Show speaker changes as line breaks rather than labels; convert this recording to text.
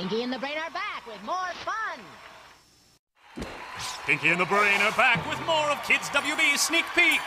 Pinky and the Brain are back with more fun.
Pinky and the Brain are back with more of Kids WB Sneak Peek.